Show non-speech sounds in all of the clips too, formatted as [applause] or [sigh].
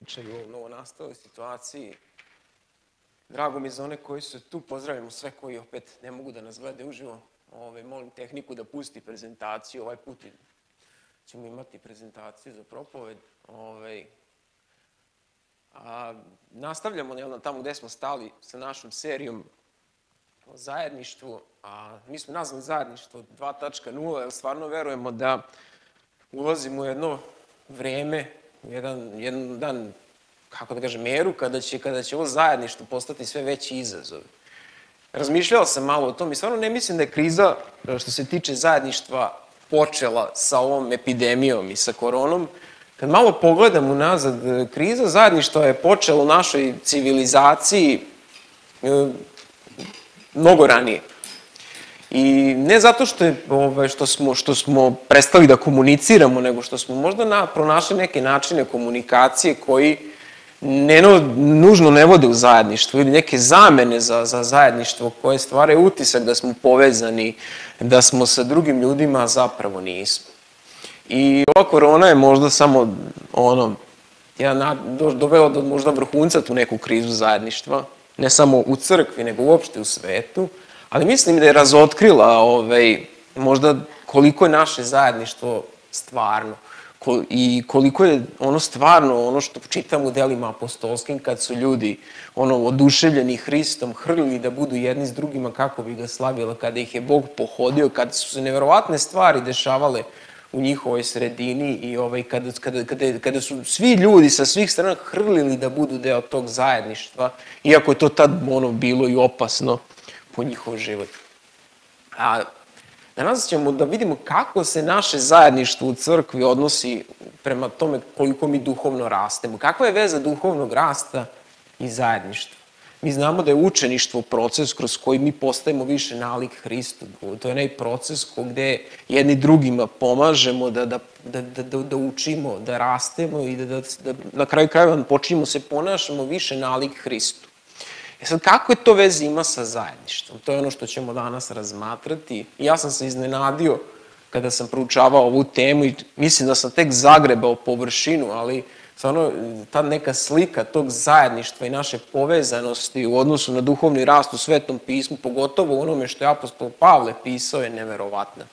slučaju u novonastaloj situaciji. Drago mi za one koji su tu, pozdravljamo sve koji opet ne mogu da nas gledaju uživo. Ove, molim tehniku da pusti prezentaciju, ovaj put ćemo imati prezentaciju za propoved. Ove, a, nastavljamo jel, tamo gde smo stali sa našom serijom o zajedništvu, a mi smo nazvali zajedništvo 2.0, jer stvarno verujemo da ulazimo u jedno vreme jedan, jedan dan, kako da kažem, meru, kada će, kada će ovo zajedništvo postati sve veći izazov. Razmišljao sam malo o tom i stvarno ne mislim da je kriza, što se tiče zajedništva, počela sa ovom epidemijom i sa koronom. Kad malo pogledam unazad, kriza zajedništva je počela u našoj civilizaciji e, mnogo ranije. I ne zato što, je, ovaj, što, smo, što smo prestali da komuniciramo, nego što smo možda na, pronašli neke načine komunikacije koji ne, nužno ne vode u zajedništvo ili neke zamene za, za zajedništvo koje stvaraju utisak da smo povezani, da smo sa drugim ljudima, a zapravo nismo. I ova korona je možda samo ono, ja do, dovela do možda vrhunca tu neku krizu zajedništva, ne samo u crkvi, nego uopšte u svetu, ali mislim da je razotkrila ovaj, možda koliko je naše zajedništvo stvarno i koliko je ono stvarno, ono što čitam u delima apostolskim, kad su ljudi ono oduševljeni Hristom hrlili da budu jedni s drugima kako bi ga slavila, kada ih je Bog pohodio, kada su se neverovatne stvari dešavale u njihovoj sredini i ovaj, kada, kada, kada, kada su svi ljudi sa svih strana hrlili da budu deo tog zajedništva, iako je to tad ono bilo i opasno po njihov život. A danas ćemo da vidimo kako se naše zajedništvo u crkvi odnosi prema tome koliko mi duhovno rastemo. Kakva je veza duhovnog rasta i zajedništva? Mi znamo da je učeništvo proces kroz koji mi postajemo više nalik Hristu. To je onaj proces gde jedni drugima pomažemo da, da, da, da, da učimo, da rastemo i da, da, da na kraju krajeva počinjemo se ponašamo više nalik Hristu. E sad, kako je to veze ima sa zajedništvom? To je ono što ćemo danas razmatrati. Ja sam se iznenadio kada sam proučavao ovu temu i mislim da sam tek zagrebao površinu, ali stvarno ta neka slika tog zajedništva i naše povezanosti u odnosu na duhovni rast u Svetom pismu, pogotovo u onome što je apostol Pavle pisao, je neverovatna.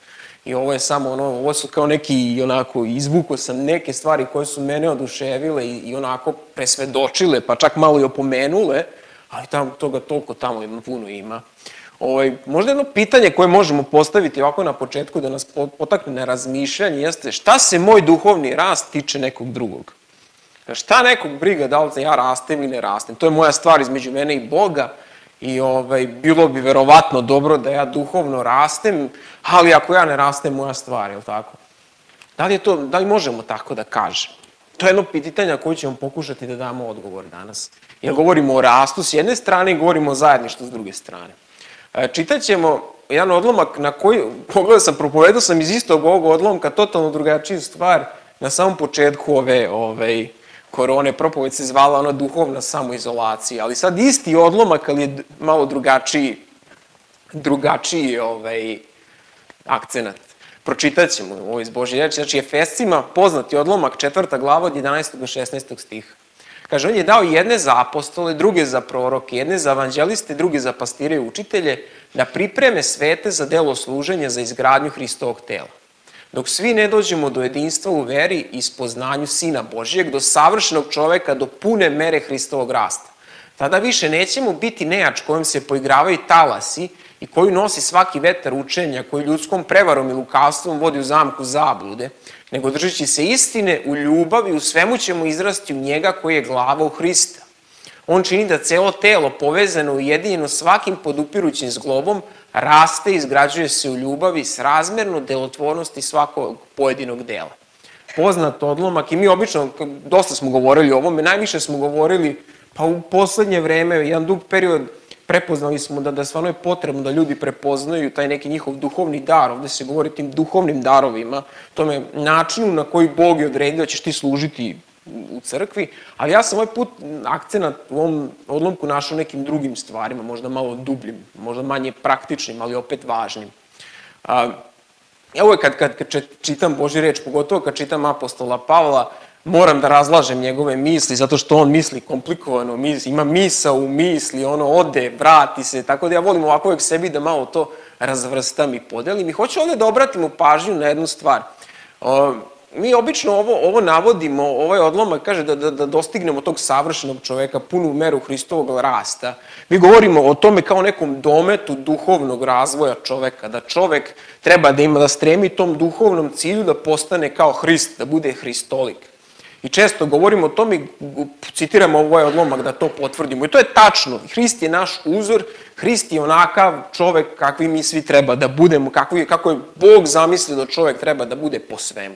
I ovo je samo ono, ovo su kao neki, onako, izvuko sam neke stvari koje su mene oduševile i, i onako presvedočile, pa čak malo i opomenule, ali tamo toga toliko tamo ima, puno ima. Ovaj, možda jedno pitanje koje možemo postaviti ovako na početku da nas potakne na razmišljanje jeste šta se moj duhovni rast tiče nekog drugog? Šta nekog briga da li ja rastem ili ne rastem? To je moja stvar između mene i Boga i ovaj, bilo bi verovatno dobro da ja duhovno rastem, ali ako ja ne rastem, moja stvar, je li tako? Da li, je to, da li možemo tako da kažem? To je jedno pitanje koje ćemo pokušati da damo odgovor danas. Jer govorimo o rastu s jedne strane i govorimo o zajedništvu s druge strane. E, Čitat ćemo jedan odlomak na koji, pogledao sam, propovedao sam iz istog ovog odlomka totalno drugačiju stvar na samom početku ove, ove korone. Propoved se zvala ona duhovna samoizolacija, ali sad isti odlomak, ali je malo drugačiji, drugačiji ovaj, akcenat. Pročitat ćemo ovo iz Božje reči. Znači, Efescima poznati odlomak četvrta glava od 11. do 16. stiha. Kaže, on je dao jedne za apostole, druge za proroke, jedne za evanđeliste, druge za pastire i učitelje, da pripreme svete za delo služenja za izgradnju Hristovog tela. Dok svi ne dođemo do jedinstva u veri i spoznanju Sina Božijeg, do savršenog čoveka, do pune mere Hristovog rasta. Tada više nećemo biti nejač kojom se poigravaju talasi i koju nosi svaki vetar učenja, koji ljudskom prevarom i lukavstvom vodi u zamku zablude, nego držeći se istine u ljubavi, u svemu ćemo izrasti u njega koji je glava u Hrista. On čini da celo telo povezano ujedinjeno svakim podupirućim zglobom raste i izgrađuje se u ljubavi s razmerno delotvornosti svakog pojedinog dela. Poznat odlomak i mi obično, dosta smo govorili o ovome, najviše smo govorili pa u poslednje vreme, jedan dug period, prepoznali smo da, da stvarno je potrebno da ljudi prepoznaju taj neki njihov duhovni dar, ovde se govori tim duhovnim darovima, tome načinu na koji Bog je odredio da ćeš ti služiti u crkvi, ali ja sam ovaj put akcenat u ovom odlomku našao nekim drugim stvarima, možda malo dubljim, možda manje praktičnim, ali opet važnim. A, evo je kad, kad, kad čitam Boži reč, pogotovo kad čitam apostola Pavla, moram da razlažem njegove misli, zato što on misli komplikovano, misli, ima misa u misli, ono ode, vrati se, tako da ja volim ovako uvek sebi da malo to razvrstam i podelim. I hoću ovde da obratimo pažnju na jednu stvar. Mi obično ovo, ovo navodimo, ovaj odlomak kaže da, da, da dostignemo tog savršenog čoveka, punu meru Hristovog rasta. Mi govorimo o tome kao nekom dometu duhovnog razvoja čoveka, da čovek treba da ima, da stremi tom duhovnom cilju da postane kao Hrist, da bude Hristolik. I često govorimo o tome, citiramo ovaj odlomak da to potvrdimo. I to je tačno. Hrist je naš uzor, Hrist je onakav čovek kakvi mi svi treba da budemo, kako je, kako je Bog zamislio da čovek treba da bude po svemu.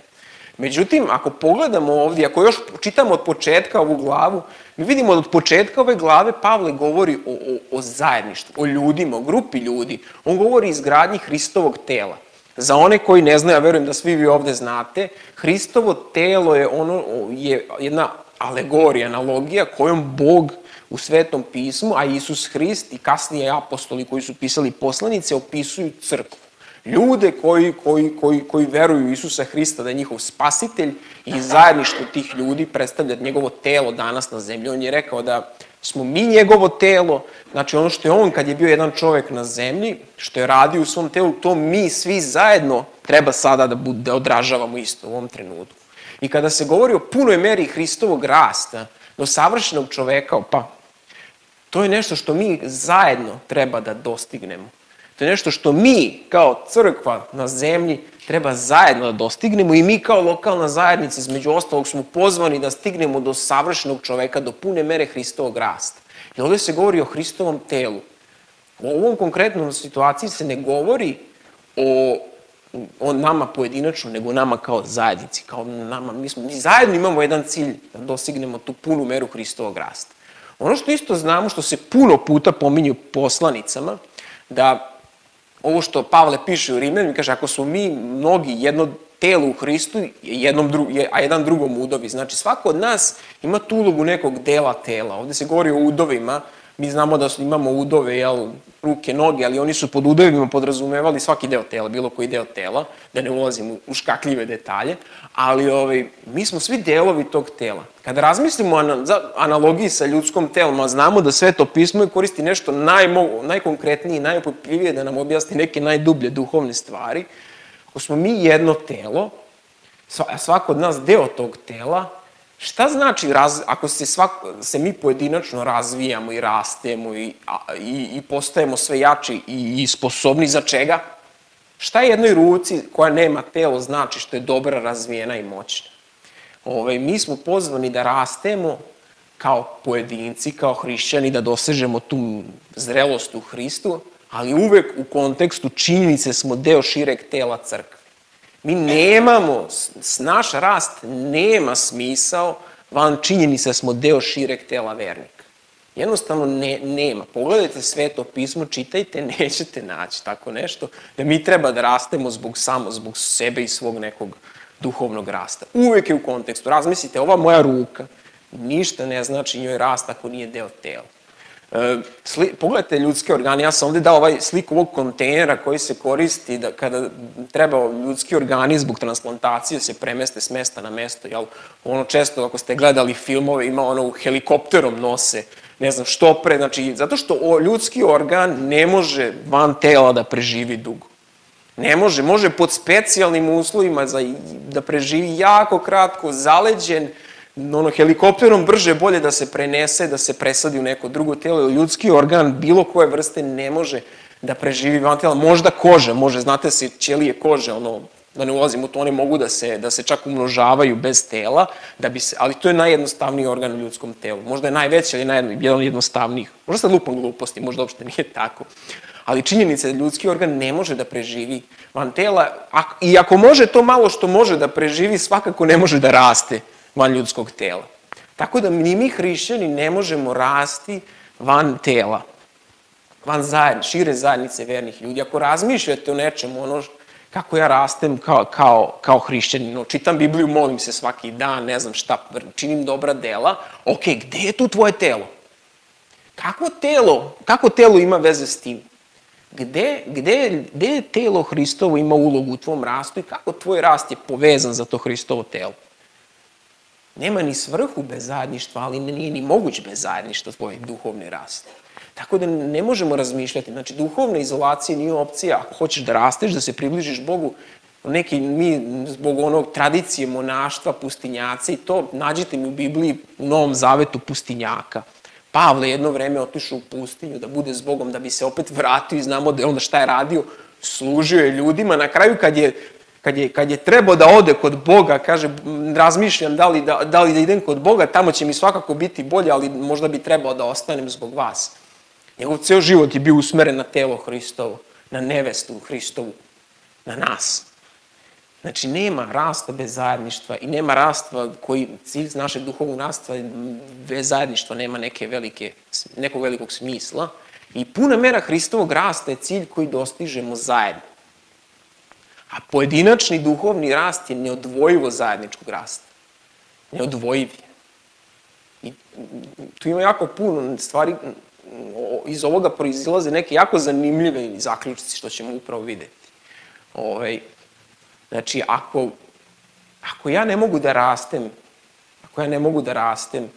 Međutim, ako pogledamo ovdje, ako još čitamo od početka ovu glavu, mi vidimo da od početka ove glave Pavle govori o, o, o zajedništvu, o ljudima, o grupi ljudi. On govori o izgradnji Hristovog tela. Za one koji ne znaju, ja verujem da svi vi ovde znate, Hristovo telo je, ono, je jedna alegorija, analogija kojom Bog u Svetom pismu, a Isus Hrist i kasnije apostoli koji su pisali poslanice, opisuju crkvu ljude koji, koji, koji, koji veruju Isusa Hrista da je njihov spasitelj i zajedništvo tih ljudi predstavlja njegovo telo danas na zemlji. On je rekao da smo mi njegovo telo, znači ono što je on kad je bio jedan čovek na zemlji, što je radio u svom telu, to mi svi zajedno treba sada da, bude, da odražavamo isto u ovom trenutku. I kada se govori o punoj meri Hristovog rasta, do savršenog čoveka, pa to je nešto što mi zajedno treba da dostignemo. To je nešto što mi kao crkva na zemlji treba zajedno da dostignemo i mi kao lokalna zajednica između ostalog smo pozvani da stignemo do savršenog čoveka, do pune mere Hristovog rasta. I ovde se govori o Hristovom telu. U ovom konkretnom situaciji se ne govori o, o nama pojedinačno, nego nama kao zajednici, kao nama, mi, smo, mi zajedno imamo jedan cilj da dostignemo tu punu meru Hristovog rasta. Ono što isto znamo, što se puno puta pominje u poslanicama, da ovo što Pavle piše u Rimljanima, kaže, ako smo mi mnogi jedno telo u Hristu, jednom dru, a jedan drugom udovi. Znači, svako od nas ima tu ulogu nekog dela tela. Ovde se govori o udovima, mi znamo da imamo udove, jel, ruke, noge, ali oni su pod udovima podrazumevali svaki deo tela, bilo koji deo tela, da ne ulazim u škakljive detalje, ali ovaj, mi smo svi delovi tog tela. Kada razmislimo o analogiji sa ljudskom telom, a znamo da sve to pismo koristi nešto najmo, najkonkretnije i najopopljivije da nam objasni neke najdublje duhovne stvari, ako smo mi jedno telo, svako od nas deo tog tela, Šta znači raz, ako se, svak, se mi pojedinačno razvijamo i rastemo i, a, i, i postajemo sve jači i, i sposobni za čega? Šta je jednoj ruci koja nema telo znači što je dobra, razvijena i moćna? Ove, ovaj, mi smo pozvani da rastemo kao pojedinci, kao hrišćani, da dosežemo tu zrelost u Hristu, ali uvek u kontekstu činjenice smo deo šireg tela crkve. Mi nemamo, naš rast nema smisao van činjenice da smo deo šireg tela vernika. Jednostavno ne, nema. Pogledajte sveto pismo, čitajte, [laughs] nećete naći tako nešto, da mi treba da rastemo zbog samo, zbog sebe i svog nekog duhovnog rasta. Uvek je u kontekstu. Razmislite, ova moja ruka, ništa ne znači njoj rast ako nije deo tela. Sli, pogledajte ljudske organe, ja sam ovde dao ovaj sliku ovog kontejnera koji se koristi da kada treba ljudski organi zbog transplantacije se premeste s mesta na mesto, jel? Ono često ako ste gledali filmove ima ono helikopterom nose, ne znam što pre, znači zato što o, ljudski organ ne može van tela da preživi dugo. Ne može, može pod specijalnim uslovima za, da preživi jako kratko, zaleđen, ono, helikopterom brže bolje da se prenese, da se presadi u neko drugo telo, ili ljudski organ bilo koje vrste ne može da preživi van tela. Možda kože, može, znate se, ćelije kože, ono, da ne ulazimo u to, one mogu da se, da se čak umnožavaju bez tela, da bi se, ali to je najjednostavniji organ u ljudskom telu. Možda je najveći, ali najjedno, jedan od jednostavnijih. Možda sad lupam gluposti, možda uopšte nije [laughs] tako. Ali činjenica je da ljudski organ ne može da preživi van tela, a, i ako može to malo što može da preživi, svakako ne može da raste van ljudskog tela. Tako da ni mi hrišćani ne možemo rasti van tela, van zajednice, šire zajednice vernih ljudi. Ako razmišljate o nečemu, ono kako ja rastem kao, kao, kao hrišćanin, no, čitam Bibliju, molim se svaki dan, ne znam šta, činim dobra dela, ok, gde je tu tvoje telo? Kako telo, kako telo ima veze s tim? Gde, gde, gde telo Hristovo ima ulogu u tvom rastu i kako tvoj rast je povezan za to Hristovo telo? Nema ni svrhu bez zajedništva, ali nije ni moguć bez zajedništva tvoj duhovni rast. Tako da ne možemo razmišljati. Znači, duhovna izolacija nije opcija. Ako hoćeš da rasteš, da se približiš Bogu, neki mi zbog onog tradicije monaštva, pustinjaca i to nađite mi u Bibliji u Novom Zavetu pustinjaka. Pavle jedno vreme otišao u pustinju da bude s Bogom, da bi se opet vratio i znamo da je onda šta je radio, služio je ljudima. Na kraju kad je, kad je, kad je trebao da ode kod Boga, kaže, razmišljam da li da, da li da idem kod Boga, tamo će mi svakako biti bolje, ali možda bi trebao da ostanem zbog vas. Njegov ceo život je bio usmeren na telo Hristovo, na nevestu Hristovu, na nas. Znači, nema rasta bez zajedništva i nema rasta koji, cilj našeg duhovnog rasta bez zajedništva nema neke velike, nekog velikog smisla. I puna mera Hristovog rasta je cilj koji dostižemo zajedno. A pojedinačni duhovni rast je neodvojivo zajedničkog rasta. Neodvojiv je. I tu ima jako puno stvari, iz ovoga proizilaze neke jako zanimljive zaključici što ćemo upravo videti. Ove, ovaj, Znači, ako, ako ja ne mogu da rastem, ako ja ne mogu da rastem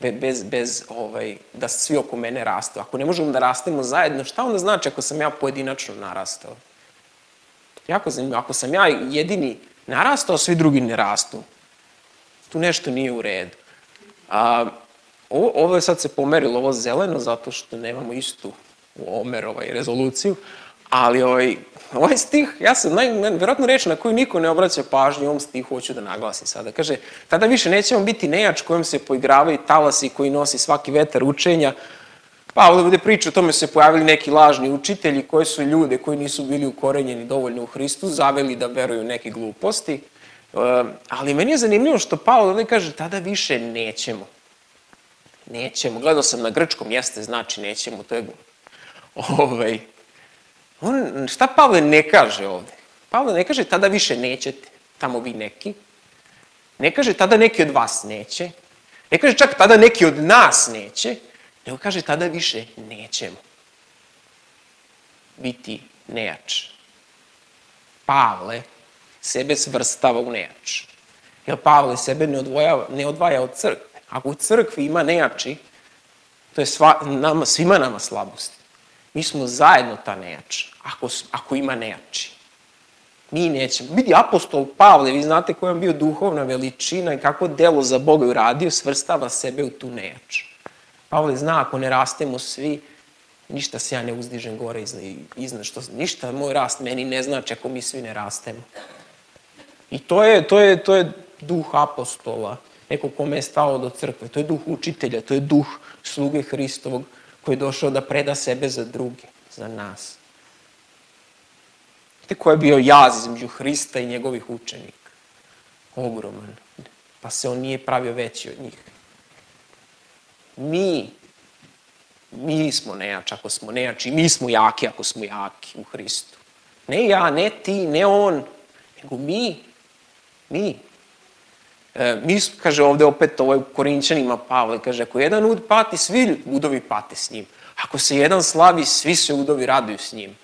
bez, bez ovaj, da svi oko mene rastu, ako ne možemo da rastemo zajedno, šta onda znači ako sam ja pojedinačno narastao? Jako zanimljivo. Ako sam ja jedini narastao, svi drugi ne rastu. Tu nešto nije u redu. A, ovo, ovo je sad se pomerilo, ovo zeleno, zato što nemamo istu omer ovaj, rezoluciju, ali ovaj, ovaj stih, ja sam, naj, verovatno reč na koju niko ne obraća pažnju, ovom stihu hoću da naglasim sada. Kaže, tada više nećemo biti nejač kojom se poigravaju talasi koji nosi svaki vetar učenja, Pa ovde priča, o tome se pojavili neki lažni učitelji koji su ljude koji nisu bili ukorenjeni dovoljno u Hristu, zaveli da veruju neke gluposti. Ali meni je zanimljivo što Pavle ovde kaže, tada više nećemo. Nećemo. Gledao sam na grčkom, jeste, znači nećemo, to je ovaj, On, šta Pavle ne kaže ovde? Pavle ne kaže tada više nećete, tamo vi neki. Ne kaže tada neki od vas neće. Ne kaže čak tada neki od nas neće. Nego kaže tada više nećemo biti nejač. Pavle sebe svrstava u nejač. Jer Pavle sebe ne, odvoja, ne odvaja od crkve. Ako u crkvi ima nejači, to je sva, nama, svima nama slabosti. Mi smo zajedno ta nejač, ako, ako ima nejači. Mi nećemo. Vidi, apostol Pavle, vi znate koja je bio duhovna veličina i kako delo za Boga uradio, svrstava sebe u tu nejač. Pavle zna, ako ne rastemo svi, ništa se ja ne uzdižem gore iznad, što, ništa moj rast meni ne znači ako mi svi ne rastemo. I to je, to je, to je duh apostola, neko kome je stalo do crkve, to je duh učitelja, to je duh sluge Hristovog, koji je došao da preda sebe za druge, za nas. Vidite ko je bio jaz između Hrista i njegovih učenika? Ogroman. Pa se on nije pravio veći od njih. Mi, mi smo nejači ako smo nejači, mi smo jaki ako smo jaki u Hristu. Ne ja, ne ti, ne on, nego mi, mi. E, mi, kaže ovde opet ovaj u Korinćanima Pavle, kaže, ako jedan ud pati, svi udovi pate s njim. Ako se jedan slavi, svi se udovi raduju s njim.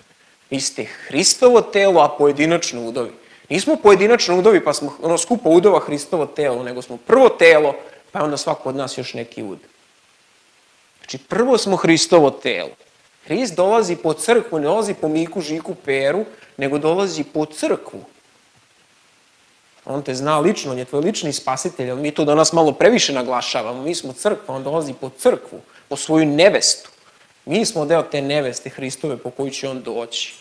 Vi ste Hristovo telo, a pojedinačno udovi. Nismo pojedinačno udovi, pa smo ono skupo udova Hristovo telo, nego smo prvo telo, pa je onda svako od nas još neki ud. Znači, prvo smo Hristovo telo. Hrist dolazi po crkvu, ne dolazi po Miku, Žiku, Peru, nego dolazi po crkvu. On te zna lično, on je tvoj lični spasitelj, ali mi to danas malo previše naglašavamo. Mi smo crkva, on dolazi po crkvu, po svoju nevestu. Mi smo deo te neveste Hristove po koju će on doći.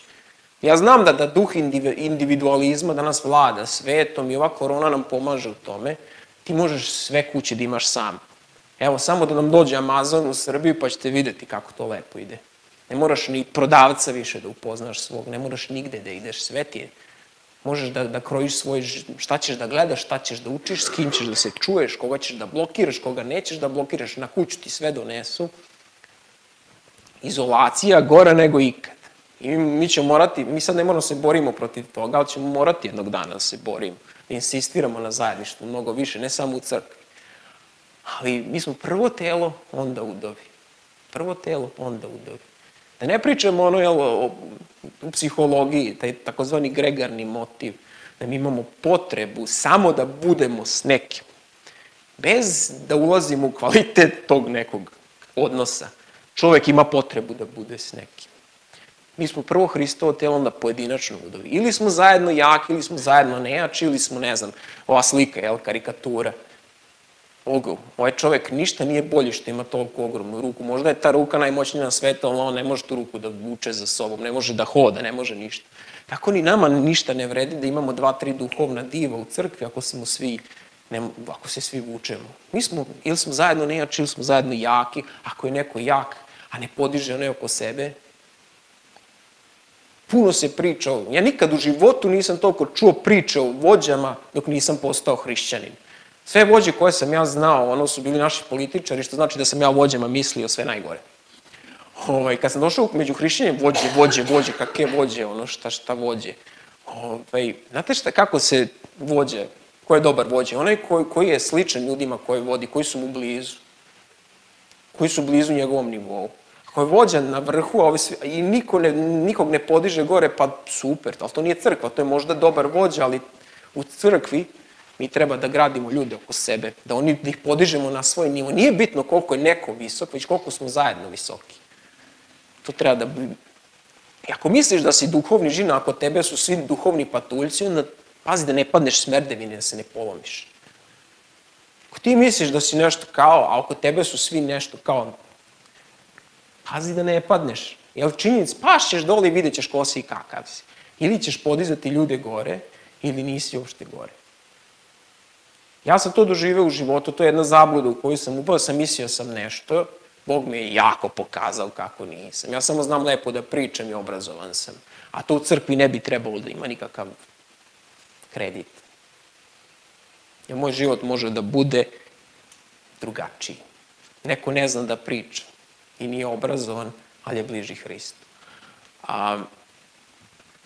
Ja znam da, da duh individualizma danas vlada svetom i ova korona nam pomaže u tome. Ti možeš sve kuće da imaš sam. Evo, samo da nam dođe Amazon u Srbiju pa ćete videti kako to lepo ide. Ne moraš ni prodavca više da upoznaš svog, ne moraš nigde da ideš, sve ti je Možeš da, da krojiš svoj, šta ćeš da gledaš, šta ćeš da učiš, s kim ćeš da se čuješ, koga ćeš da blokiraš, koga nećeš da blokiraš, na kuću ti sve donesu. Izolacija gora nego ikad. I mi ćemo morati, mi sad ne moramo da se borimo protiv toga, ali ćemo morati jednog dana da se borimo. Da insistiramo na zajedništvu mnogo više, ne samo u crkvi. Ali mi smo prvo telo, onda udovi. Prvo telo, onda udovi. Da ne pričamo ono, jel, o, u psihologiji, taj takozvani gregarni motiv, da mi imamo potrebu samo da budemo s nekim. Bez da ulazimo u kvalitet tog nekog odnosa. Čovek ima potrebu da bude s nekim. Mi smo prvo Hristovo telo, onda pojedinačno udovi. Ili smo zajedno jaki, ili smo zajedno nejači, ili smo, ne znam, ova slika, jel, karikatura. Ogo, ovaj čovek ništa nije bolji što ima toliko ogromnu ruku. Možda je ta ruka najmoćnija na svetu, ali on ne može tu ruku da vuče za sobom, ne može da hoda, ne može ništa. Tako ni nama ništa ne vredi da imamo dva, tri duhovna diva u crkvi ako smo svi ne, ako se svi vučemo. Mi smo, ili smo zajedno nejači, ili smo zajedno jaki. Ako je neko jak, a ne podiže one oko sebe, puno se priča o... Ja nikad u životu nisam toliko čuo priče o vođama dok nisam postao hrišćanin. Sve vođe koje sam ja znao, ono su bili naši političari, što znači da sam ja vođama mislio sve najgore. Ovaj, kad sam došao među hrišćanjem, vođe, vođe, vođe, kakve vođe, ono šta, šta vođe. Ovaj, znate šta, kako se vođe, ko je dobar vođe? Onaj koji, koji je sličan ljudima koje vodi, koji su mu blizu. Koji su blizu njegovom nivou. Ako je vođa na vrhu, a ovi svi, i niko ne, nikog ne podiže gore, pa super, ali to nije crkva, to je možda dobar vođa, ali u crkvi mi treba da gradimo ljude oko sebe, da, oni, da ih podižemo na svoj nivo. Nije bitno koliko je neko visok, već koliko smo zajedno visoki. To treba da... I ako misliš da si duhovni žina, ako tebe su svi duhovni patuljci, onda pazi da ne padneš smerdevine, da se ne polomiš. Ako ti misliš da si nešto kao, a oko tebe su svi nešto kao, pazi da ne padneš. Jer činjenic, pašćeš dole i vidjet ćeš ko si i kakav si. Ili ćeš podizati ljude gore, ili nisi uopšte gore. Ja sam to doživeo u životu, to je jedna zabluda u koju sam upao, sam mislio sam nešto, Bog mi je jako pokazao kako nisam. Ja samo znam lepo da pričam i obrazovan sam. A to u crkvi ne bi trebalo da ima nikakav kredit. Jer moj život može da bude drugačiji. Neko ne zna da priča i nije obrazovan, ali je bliži Hristu. A,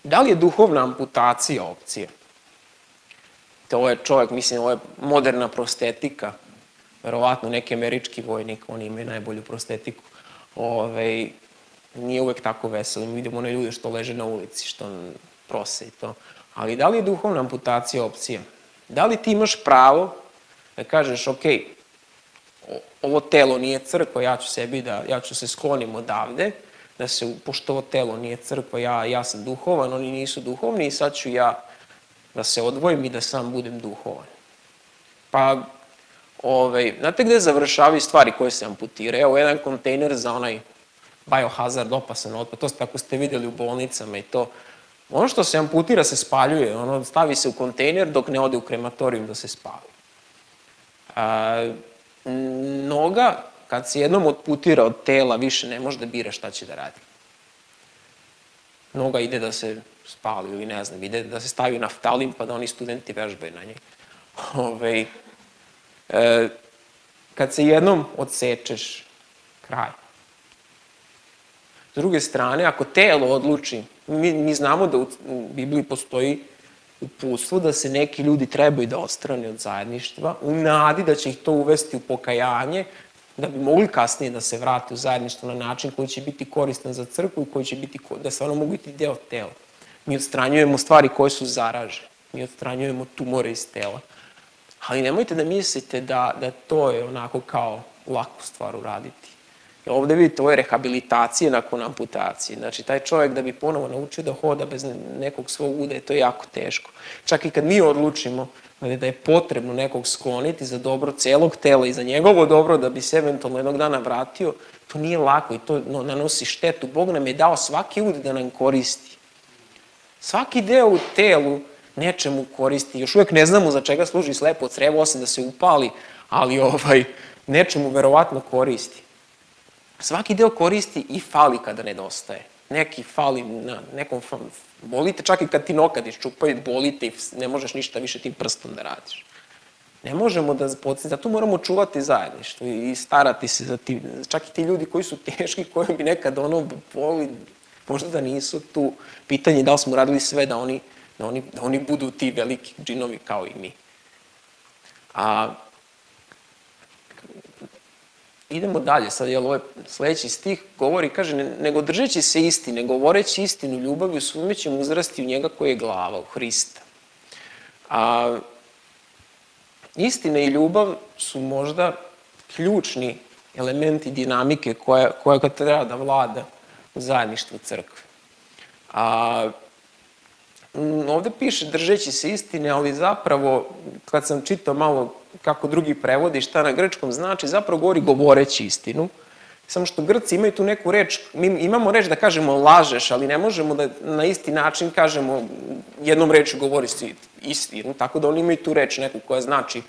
da li je duhovna amputacija opcija? To je čovjek, mislim, ovo je moderna prostetika, verovatno neki američki vojnik, oni imaju najbolju prostetiku. Ove, nije uvek tako veselo. Mi vidimo one ljude što leže na ulici, što prose i to. Ali da li je duhovna amputacija opcija? Da li ti imaš pravo da kažeš, ok, ovo telo nije crkva, ja ću sebi da, ja ću se sklonim odavde, da se, pošto ovo telo nije crkva, ja, ja sam duhovan, oni nisu duhovni i sad ću ja da se odvojim i da sam budem duhovan. Pa, ovaj, znate gde završavaju stvari koje se amputiraju? Evo, jedan kontejner za onaj biohazard, opasan otpad, to ste ako ste videli u bolnicama i to. Ono što se amputira se spaljuje, ono stavi se u kontejner dok ne ode u krematorijum da se spali. A, noga, kad se jednom otputira od tela, više ne može da bira šta će da radi. Noga ide da se spali ili ne znam, ide da se stavi naftalin pa da oni studenti vežbaju na njej. [laughs] Ove, e, kad se jednom odsečeš, kraj. S druge strane, ako telo odluči, mi, mi znamo da u, Bibliji postoji uputstvo da se neki ljudi trebaju da ostrane od zajedništva, u nadi da će ih to uvesti u pokajanje, da bi mogli kasnije da se vrate u zajedništvo na način koji će biti koristan za crkvu i koji će biti, da stvarno mogu biti deo tela. Mi odstranjujemo stvari koje su zaražene. Mi odstranjujemo tumore iz tela. Ali nemojte da mislite da, da to je onako kao lako stvar uraditi. Ovde vidite, ovo je rehabilitacija nakon amputacije. Znači, taj čovjek da bi ponovo naučio da hoda bez nekog svog uda, to je jako teško. Čak i kad mi odlučimo da je potrebno nekog skloniti za dobro celog tela i za njegovo dobro da bi se eventualno jednog dana vratio, to nije lako i to nanosi štetu. Bog nam je dao svaki ud da nam koristi. Svaki deo u telu nečemu koristi. Još uvek ne znamo za čega služi slepo crevo, osim da se upali, ali ovaj, nečemu verovatno koristi. Svaki deo koristi i fali kada nedostaje. Neki fali na nekom bolite čak i kad ti nokat iščupaju, bolite i ne možeš ništa više tim prstom da radiš. Ne možemo da podsjeti, zato moramo čuvati zajedništvo i starati se za ti, čak i ti ljudi koji su teški, koji bi nekad ono boli, možda da nisu tu. Pitanje je da li smo radili sve da oni, da oni, da oni budu ti veliki džinovi kao i mi. A, idemo dalje, sad je ovaj sledeći stih govori, kaže, nego držeći se istine, govoreći istinu ljubavlju, svome ćemo uzrasti u njega koji je glava, u Hrista. A, istina i ljubav su možda ključni elementi dinamike koja, koja treba da vlada u crkve. A, ovde piše držeći se istine, ali zapravo, kad sam čitao malo kako drugi prevodi šta na grčkom znači, zapravo govori govoreći istinu. Samo što Grci imaju tu neku reč, mi imamo reč da kažemo lažeš, ali ne možemo da na isti način kažemo jednom reču govoriš istinu, tako da oni imaju tu reč neku koja znači,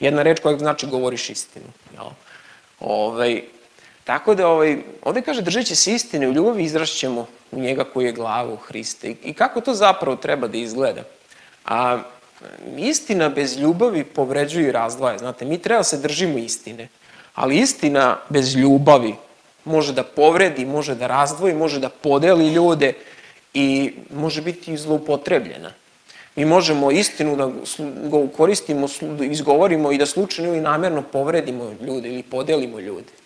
jedna reč koja znači govoriš istinu. Jel? Ovaj, tako da ovaj, ovde kaže držeći se istine u ljubavi izrašćemo u njega koji je glava u Hriste. I, I kako to zapravo treba da izgleda? A istina bez ljubavi povređuje i razdvaja. Znate, mi treba da se držimo istine, ali istina bez ljubavi može da povredi, može da razdvoji, može da podeli ljude i može biti i zloupotrebljena. Mi možemo istinu da go koristimo, da izgovorimo i da slučajno ili namerno povredimo ljude ili podelimo ljude.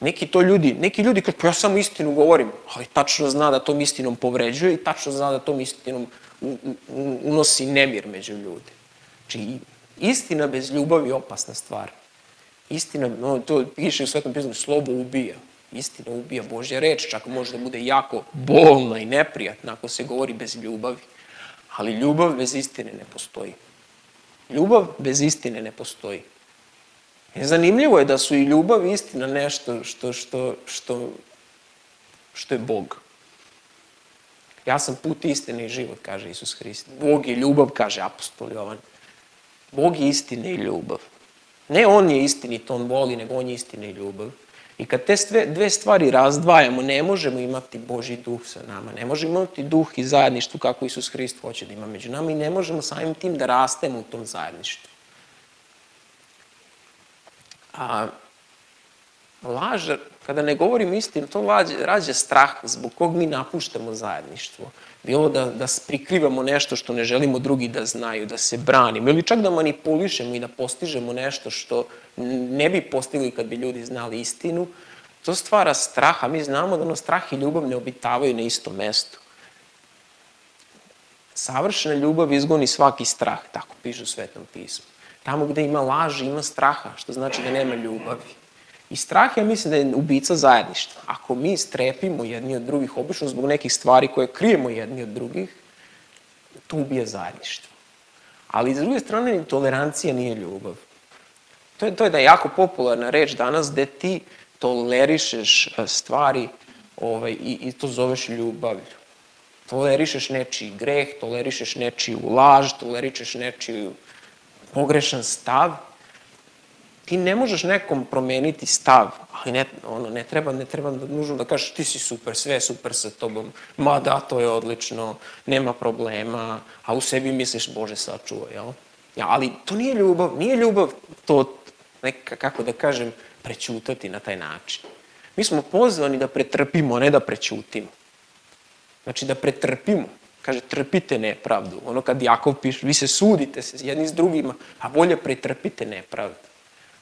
Neki to ljudi, neki ljudi pa ja samo istinu govorim, ali tačno zna da tom istinom povređuje i tačno zna da tom istinom unosi nemir među ljude. Znači, istina bez ljubavi je opasna stvar. Istina, no, to piše u Svetom pismu, slobo ubija. Istina ubija Božja reč, čak može da bude jako bolna i neprijatna ako se govori bez ljubavi. Ali ljubav bez istine ne postoji. Ljubav bez istine ne postoji. I zanimljivo je da su i ljubav i istina nešto što, što, što, što je Bog. Ja sam put istine i život, kaže Isus Hrist. Bog je ljubav, kaže apostol Jovan. Bog je istine i ljubav. Ne on je istinit, on voli, nego on je istina i ljubav. I kad te sve, dve stvari razdvajamo, ne možemo imati Boži duh sa nama, ne možemo imati duh i zajedništvo kako Isus Hrist hoće da ima među nama i ne možemo samim tim da rastemo u tom zajedništvu. A laž, kada ne govorim istinu, to rađa strah zbog kog mi napuštamo zajedništvo. Bilo da, da prikrivamo nešto što ne želimo drugi da znaju, da se branimo, ili čak da manipulišemo i da postižemo nešto što ne bi postigli kad bi ljudi znali istinu, to stvara strah, a mi znamo da ono strah i ljubav ne obitavaju na istom mestu. Savršena ljubav izgoni svaki strah, tako piše u Svetom pismu. Tamo gde ima laži, ima straha, što znači da nema ljubavi. I strah, ja mislim da je ubica zajedništva. Ako mi strepimo jedni od drugih, obično zbog nekih stvari koje krijemo jedni od drugih, to ubija zajedništvo. Ali, s druge strane, tolerancija nije ljubav. To je, to je da je jako popularna reč danas gde ti tolerišeš e, stvari ovaj, i, i to zoveš ljubavlju. Tolerišeš nečiji greh, tolerišeš nečiju laž, tolerišeš nečiju pogrešan stav ti ne možeš nekom promeniti stav, ali ne, ono, ne treba, ne treba da nužno da kažeš ti si super, sve je super sa tobom, ma da, to je odlično, nema problema, a u sebi misliš, Bože, sačuvaj, jel? Ja, ali to nije ljubav, nije ljubav to, neka, kako da kažem, prećutati na taj način. Mi smo pozvani da pretrpimo, ne da prećutimo. Znači da pretrpimo. Kaže, trpite nepravdu. Ono kad Jakov piše, vi se sudite se jedni s drugima, a bolje pretrpite nepravdu.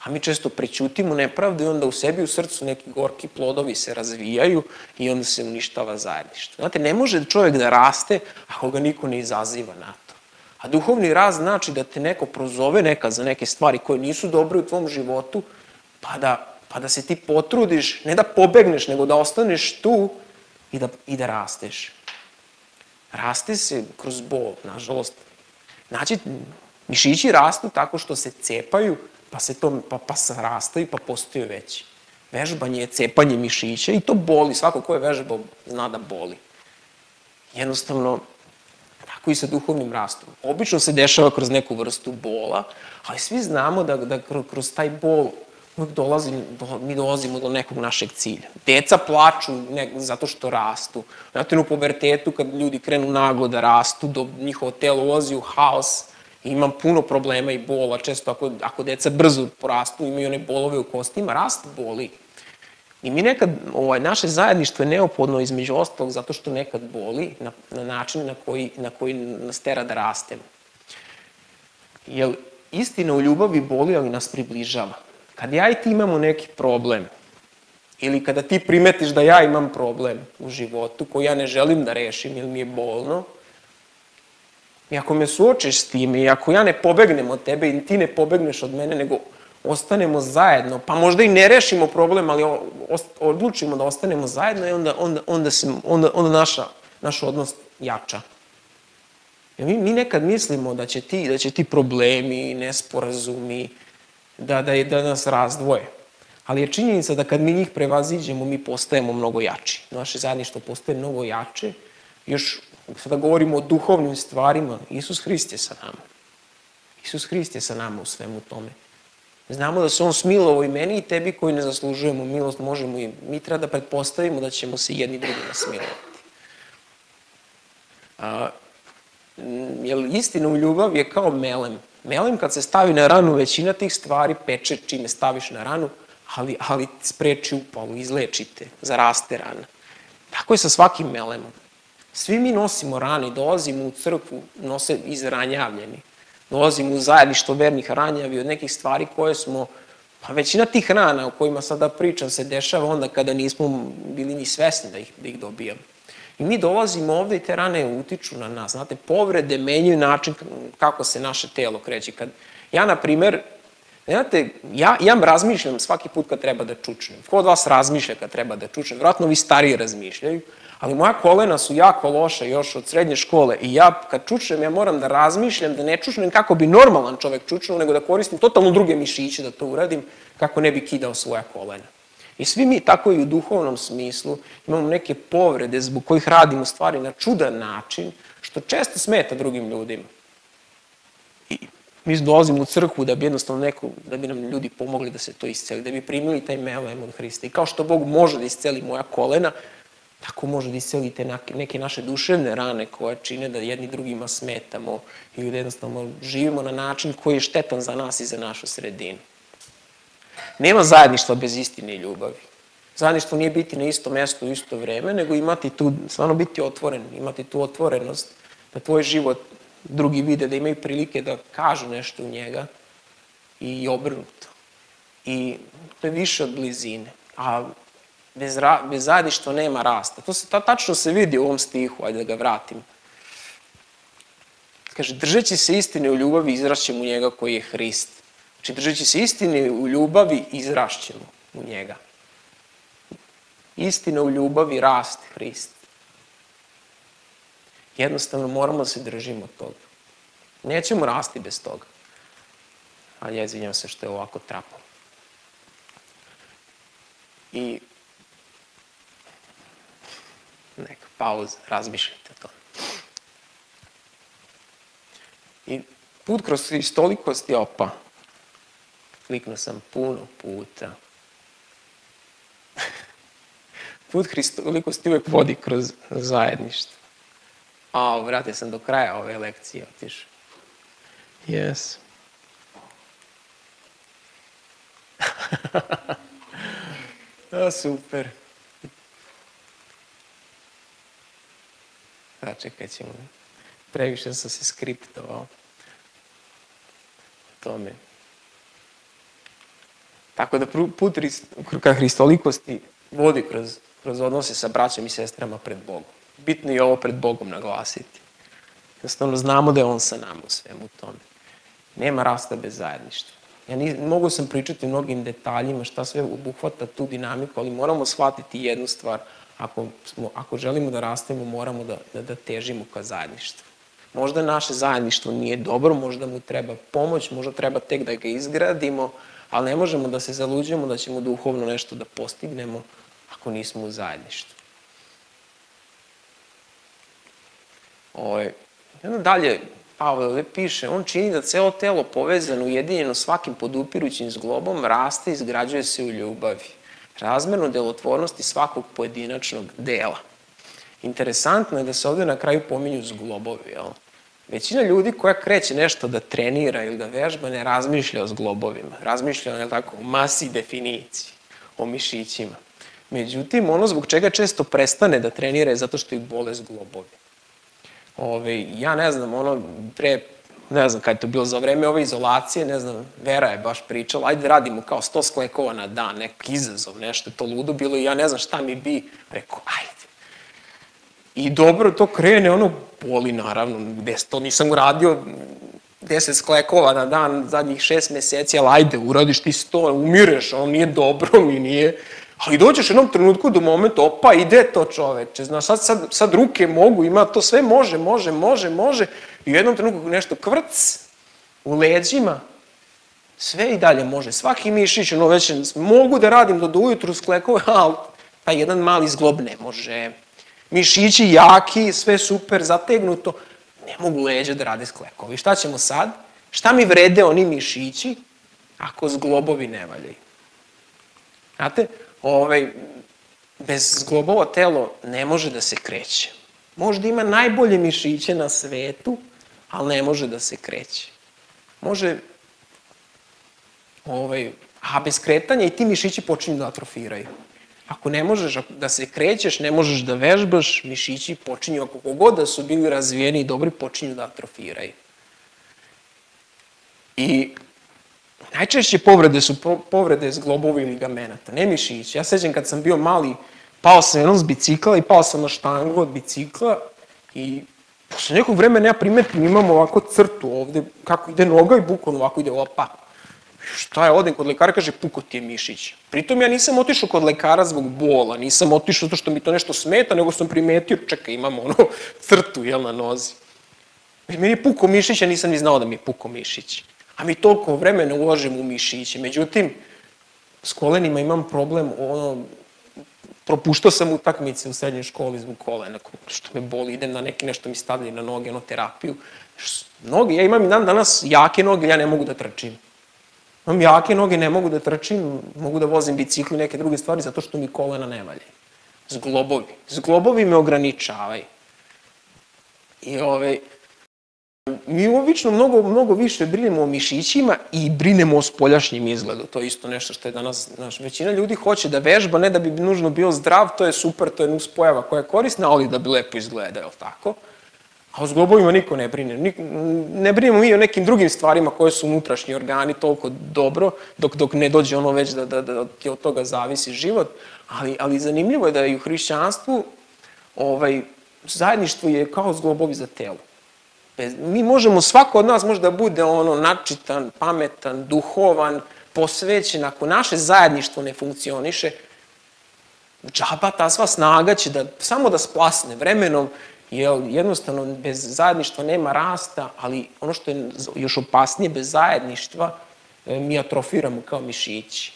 A mi često prećutimo nepravdu i onda u sebi u srcu neki gorki plodovi se razvijaju i onda se uništava zajedništvo. Znate, ne može čovjek da raste ako ga niko ne izaziva na to. A duhovni rast znači da te neko prozove nekad za neke stvari koje nisu dobre u tvom životu, pa da, pa da se ti potrudiš, ne da pobegneš, nego da ostaneš tu i da, i da rasteš. Raste se kroz bol, nažalost. Znači, mišići rastu tako što se cepaju, pa se to, pa, pa rastaju, pa postaju veći. Vežbanje je cepanje mišića i to boli. Svako ko je vežbao zna da boli. Jednostavno, tako i sa duhovnim rastom. Obično se dešava kroz neku vrstu bola, ali svi znamo da, da kroz taj bol dolazi, do, mi dolazimo do nekog našeg cilja. Deca plaču ne, zato što rastu. Znate, u pubertetu kad ljudi krenu naglo da rastu, do njihovo telo ulazi u haos, imam puno problema i bola, često ako, ako deca brzo porastu, imaju one bolove u kostima, rast boli. I mi nekad, ovaj, naše zajedništvo je neophodno između ostalog zato što nekad boli na, na način na koji, na koji nas tera da rastemo. Jer istina u ljubavi boli, ali nas približava. Kad ja i ti imamo neki problem, ili kada ti primetiš da ja imam problem u životu koji ja ne želim da rešim ili mi je bolno, I ako me suočiš s tim i ako ja ne pobegnem od tebe i ti ne pobegneš od mene, nego ostanemo zajedno, pa možda i ne rešimo problem, ali odlučimo da ostanemo zajedno i onda, onda, onda, se, onda, onda naša, naš odnos jača. Jer mi, mi nekad mislimo da će ti, da će ti problemi, nesporazumi, da, da, da nas razdvoje. Ali je činjenica da kad mi njih prevaziđemo, mi postajemo mnogo jači. Naše zajedništvo postaje mnogo jače. Još sada govorimo o duhovnim stvarima. Isus Hrist je sa nama. Isus Hrist je sa nama u svemu tome. Znamo da se On smilovo i meni i tebi koji ne zaslužujemo milost, možemo i mi treba da pretpostavimo da ćemo se jedni drugima smilovati. A, jer istina u ljubav je kao melem. Melem kad se stavi na ranu, većina tih stvari peče čime staviš na ranu, ali, ali spreči upalu, izlečite, zaraste rana. Tako je sa svakim melemom. Svi mi nosimo rane, dolazimo u crkvu, nose izranjavljeni. Dolazimo u zajedništvo vernih ranjavi od nekih stvari koje smo, pa većina tih rana o kojima sada pričam se dešava onda kada nismo bili ni svesni da ih, da ih dobijamo. I mi dolazimo ovde i te rane utiču na nas. Znate, povrede menjaju način kako se naše telo kreće. Kad ja, na primer, Znate, ja, ja razmišljam svaki put kad treba da čučnem. Ko od vas razmišlja kad treba da čučnem? Vratno vi stariji razmišljaju, ali moja kolena su jako loša još od srednje škole i ja kad čučnem ja moram da razmišljam, da ne čučnem kako bi normalan čovek čučnuo, nego da koristim totalno druge mišiće da to uradim, kako ne bi kidao svoja kolena. I svi mi tako i u duhovnom smislu imamo neke povrede zbog kojih radimo stvari na čudan način, što često smeta drugim ljudima. I mi dolazimo u crkvu da bi jednostavno neko, da bi nam ljudi pomogli da se to isceli, da bi primili taj melem od Hrista. I kao što Bog može da isceli moja kolena, tako može da isceli te neke naše duševne rane koje čine da jedni drugima smetamo ili da jednostavno živimo na način koji je štetan za nas i za našu sredinu. Nema zajedništva bez istine i ljubavi. Zajedništvo nije biti na isto mesto u isto vreme, nego imati tu, stvarno biti otvoren, imati tu otvorenost da tvoj život drugi vide, da imaju prilike da kažu nešto u njega i obrnuto. I to je više od blizine. A bez, ra, bez zajedništva nema rasta. To se ta, tačno se vidi u ovom stihu, ajde da ga vratim. Kaže, držeći se istine u ljubavi, izrašćemo u njega koji je Hrist. Znači, držeći se istine u ljubavi, izrašćemo u njega. Istina u ljubavi raste Hrist. Jednostavno moramo da se držimo toga. Nećemo rasti bez toga. Ali ja izvinjam se što je ovako trapo. I neka pauza, razmišljajte to. I put kroz istolikost je opa. Kliknuo sam puno puta. [laughs] put hristolikosti uvek vodi kroz zajedništvo. A, vratio sam do kraja ove lekcije, otišao. Yes. [laughs] A, super. Sačekat ćemo. Previše sam se skriptovao. Tome. Tako da put ka hristolikosti vodi kroz, kroz odnose sa braćom i sestrama pred Bogom. Bitno je ovo pred Bogom naglasiti. Jednostavno znamo da je On sa nama u svemu tome. Nema rasta bez zajedništva. Ja ni, mogu sam pričati mnogim detaljima šta sve obuhvata tu dinamiku, ali moramo shvatiti jednu stvar. Ako, smo, ako želimo da rastemo, moramo da, da, da težimo ka zajedništvu. Možda naše zajedništvo nije dobro, možda mu treba pomoć, možda treba tek da ga izgradimo, ali ne možemo da se zaluđujemo da ćemo duhovno nešto da postignemo ako nismo u zajedništvu. Ovo, ovaj, jedno dalje, Pavel ovde piše, on čini da celo telo povezano, ujedinjeno svakim podupirućim zglobom, raste i izgrađuje se u ljubavi, razmerno delotvornosti svakog pojedinačnog dela. Interesantno je da se ovde na kraju pominju zglobovi, jel? Većina ljudi koja kreće nešto da trenira ili da vežba ne razmišlja o zglobovima, razmišlja o, tako, o masi definiciji, o mišićima. Međutim, ono zbog čega često prestane da trenira je zato što ih bole zglobovi. Ove, ja ne znam, ono, pre, ne znam kada je to bilo za vreme ove izolacije, ne znam, Vera je baš pričala, ajde radimo kao 100 sklekova na dan, nek izazov, nešto to ludo bilo i ja ne znam šta mi bi, rekao, ajde. I dobro to krene, ono, boli naravno, gde to nisam uradio 10 sklekova na dan zadnjih šest meseci, ali ajde, uradiš ti sto, umireš, ono nije dobro mi, nije... Ali dođeš jednom trenutku do momenta, opa, ide to čoveče, znaš, sad, sad, sad ruke mogu, ima to sve, može, može, može, može, i u jednom trenutku nešto kvrc, u leđima, sve i dalje može, svaki mišić, ono već, mogu da radim do, do ujutru sklekove, ali taj jedan mali zglob ne može. Mišići jaki, sve super, zategnuto, ne mogu leđa da rade sklekovi. Šta ćemo sad? Šta mi vrede oni mišići ako zglobovi ne valjaju? Znate, ovaj, bez zglobova telo ne može da se kreće. Možda ima najbolje mišiće na svetu, ali ne može da se kreće. Može, ovaj, a bez kretanja i ti mišići počinju da atrofiraju. Ako ne možeš da se krećeš, ne možeš da vežbaš, mišići počinju, ako kogod da su bili razvijeni i dobri, počinju da atrofiraju. I najčešće povrede su povrede zglobova i ligamenata, ne mišići. Ja sećam kad sam bio mali, pao sam jednom s bicikla i pao sam na štangu od bicikla i posle nekog vremena ja primetim imam ovako crtu ovde, kako ide noga i bukvalno ovako ide opa, Šta je, odem kod lekara, kaže, puko ti je mišić. Pritom ja nisam otišao kod lekara zbog bola, nisam otišao zato što mi to nešto smeta, nego sam primetio, čekaj, imam ono [laughs] crtu, jel, na nozi. I meni je puko mišić, ja nisam ni znao da mi je puko mišić. A mi toliko vremena uložimo u mišiće. Međutim, s kolenima imam problem, ono, propuštao sam utakmice u srednjoj školi zbog kolena, što me boli, idem na neki nešto mi stavljaju na noge, ono terapiju. Noge, ja imam dan danas jake noge, ja ne mogu da trčim. Imam jake noge, ne mogu da trčim, mogu da vozim bicikli i neke druge stvari zato što mi kolena ne valje. Zglobovi. Zglobovi me ograničavaju. I ove, mi obično mnogo, mnogo više brinemo o mišićima i brinemo o spoljašnjim izgledu. To je isto nešto što je danas, znaš, većina ljudi hoće da vežba, ne da bi nužno bio zdrav, to je super, to je nuspojava koja je korisna, ali da bi lepo izgleda, je li tako? A o zglobovima niko ne brine. Nik, ne brinemo mi o nekim drugim stvarima koje su unutrašnji organi toliko dobro, dok, dok ne dođe ono već da, da, da ti od toga zavisi život. Ali, ali zanimljivo je da i u hrišćanstvu ovaj, zajedništvo je kao zglobovi za telo. Bez, mi možemo, svako od nas može da bude ono načitan, pametan, duhovan, posvećen. Ako naše zajedništvo ne funkcioniše, džaba ta sva snaga će da, samo da splasne vremenom jer jednostavno bez zajedništva nema rasta, ali ono što je još opasnije, bez zajedništva e, mi atrofiramo kao mišići.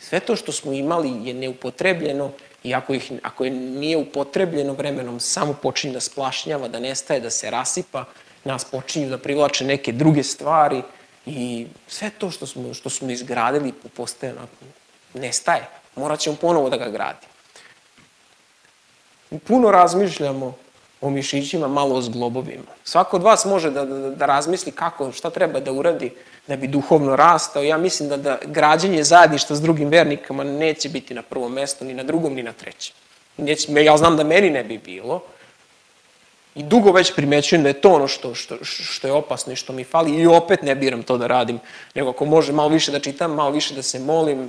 Sve to što smo imali je neupotrebljeno i ako, ih, ako je nije upotrebljeno vremenom, samo počinje da splašnjava, da nestaje, da se rasipa, nas počinju da privlače neke druge stvari i sve to što smo, što smo izgradili postaje nestaje. Morat ćemo ponovo da ga gradimo puno razmišljamo o mišićima, malo o zglobovima. Svako od vas može da, da, da razmisli kako, šta treba da uradi da bi duhovno rastao. Ja mislim da, da građenje zajedništva s drugim vernikama neće biti na prvom mestu, ni na drugom, ni na trećem. Neće, ja znam da meni ne bi bilo. I dugo već primećujem da je to ono što, što, što je opasno i što mi fali i opet ne biram to da radim. Nego ako može malo više da čitam, malo više da se molim,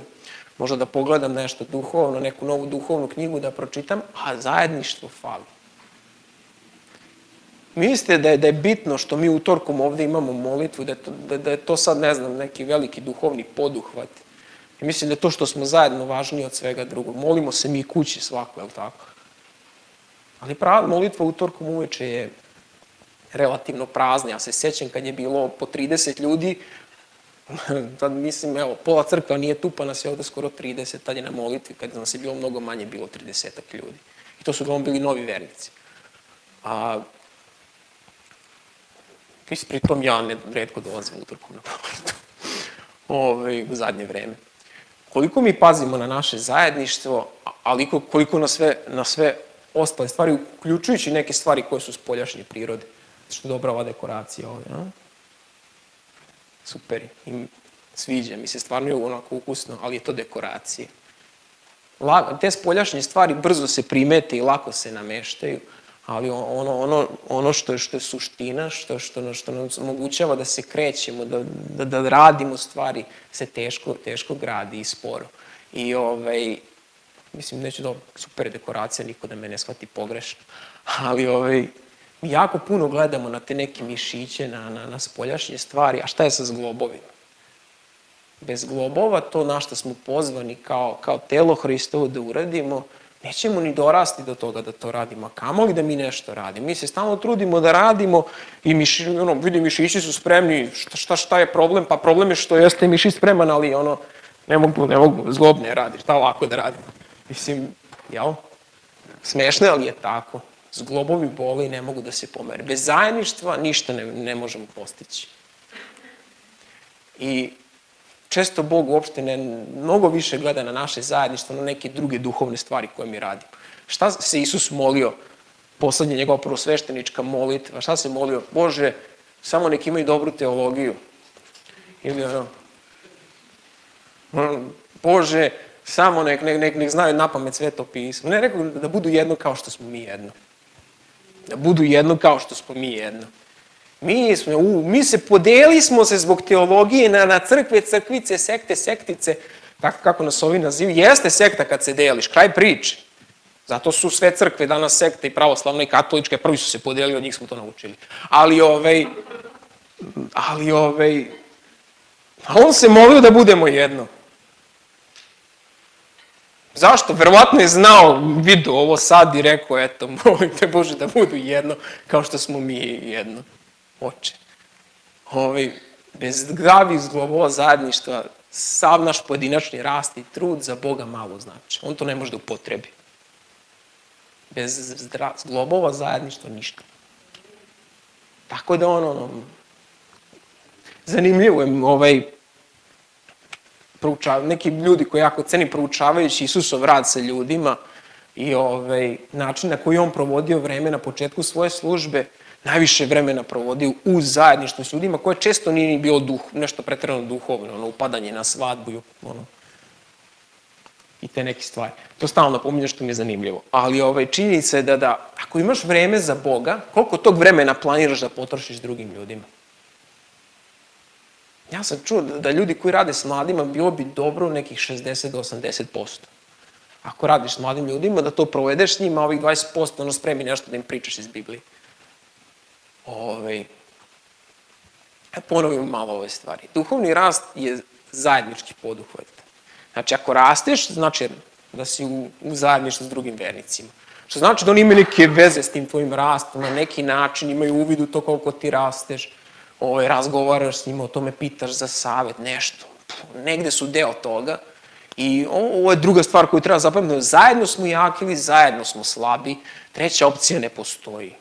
možda da pogledam nešto duhovno, neku novu duhovnu knjigu da pročitam, a zajedništvo fali. Mislite da je, da je bitno što mi utorkom ovde imamo molitvu, da je, to, da, da je to sad, ne znam, neki veliki duhovni poduhvat. I mislim da je to što smo zajedno važniji od svega drugog. Molimo se mi kući svako, je li tako? Ali prava molitva utorkom uveče je relativno prazna. Ja se sećam kad je bilo po 30 ljudi, [laughs] tad mislim, evo, pola crkva nije tu, pa nas je ovde skoro 30, tad je na molitvi, kad nas je bilo mnogo manje, bilo 30 ljudi. I to su uglavnom bili novi vernici. A, pritom ja ne, redko dolazim utorkom na molitvu. [laughs] Ove, u zadnje vreme. Koliko mi pazimo na naše zajedništvo, ali koliko na sve, na sve ostale stvari, uključujući neke stvari koje su spoljašnje prirode. Što je dobra ova dekoracija ovde, no? Super, i sviđa mi se, stvarno je onako ukusno, ali je to dekoracije. La, te spoljašnje stvari brzo se primete i lako se nameštaju, ali ono, ono, ono što, je, što je suština, što, što, što nam omogućava da se krećemo, da, da, da radimo stvari, se teško, teško gradi i sporo. I ovaj, mislim, neću da super dekoracija, niko da me ne shvati pogrešno, Ali ovaj, mi jako puno gledamo na te neke mišiće, na, na, na spoljašnje stvari, a šta je sa zglobovima? Bez globova, to na što smo pozvani kao, kao telo Hristovo da uradimo, nećemo ni dorasti do toga da to radimo, a kamoli da mi nešto radimo. Mi se stalno trudimo da radimo i miši, ono, vidi, mišići su spremni, šta, šta, šta je problem? Pa problem je što jeste mišić spreman, ali ono, ne mogu, ne mogu, zglobne radi, šta ovako da radim? Mislim, jel? Smešno, ali je tako. Zglobovi bole i ne mogu da se pomere. Bez zajedništva ništa ne, ne možemo postići. I često Bog uopšte ne, mnogo više gleda na naše zajedništvo, na neke druge duhovne stvari koje mi radimo. Šta se Isus molio, poslednja njegova prvosveštenička molitva, šta se molio? Bože, samo nek imaju dobru teologiju. Ili ono, Bože, samo nek, nek, nek, nek znaju na pamet sveto pismo. Ne rekao da budu jedno kao što smo mi jedno. Da budu jedno kao što smo mi jedno. Mi, smo, u, mi se podeli smo se zbog teologije na, na crkve, crkvice, sekte, sektice, tako kako nas ovi nazivi. Jeste sekta kad se deliš, kraj priče. Zato su sve crkve danas sekte i pravoslavne i katoličke, prvi su se podelili, od njih smo to naučili. Ali ovaj, ali ovaj, a on se molio da budemo jedno. Zašto? Verovatno je znao, vidio ovo sad i rekao, eto, [laughs] molim te Bože da budu jedno, kao što smo mi jedno. Oče. Ovaj, bez zdravih zglobova zajedništva, sav naš pojedinačni rast i trud za Boga malo znači. On to ne može da upotrebi. Bez zglobova zajedništva ništa. Tako da ono, ono zanimljivo je ovaj, proučav, neki ljudi koji jako ceni proučavajući Isusov rad sa ljudima i ovaj, način na koji on provodio vreme na početku svoje službe, najviše vremena provodio u zajedništvu s ljudima koje često nije ni bilo duh, nešto pretredno duhovno, ono, upadanje na svadbu ono, i te neke stvari. To stalno napominje što mi je zanimljivo. Ali ovaj, činjenica je da, da ako imaš vreme za Boga, koliko tog vremena planiraš da potrošiš drugim ljudima? Ja sam čuo da ljudi koji rade s mladima bilo bi dobro nekih 60 do 80%. Ako radiš s mladim ljudima, da to provedeš s njima, ovih 20% ono spremi nešto da im pričaš iz Biblije. Ove, ovaj, ja ponovim malo ove stvari. Duhovni rast je zajednički poduhvat. Znači, ako rasteš, znači da si u, u zajedništvu s drugim vernicima. Što znači da oni imaju neke veze s tim tvojim rastom, na neki način imaju uvid u to koliko ti rasteš, ovaj, razgovaraš s njima o tome, pitaš za savet, nešto. Negde su deo toga. I ovo je druga stvar koju treba zapamtiti. Zajedno smo jaki ili zajedno smo slabi. Treća opcija ne postoji.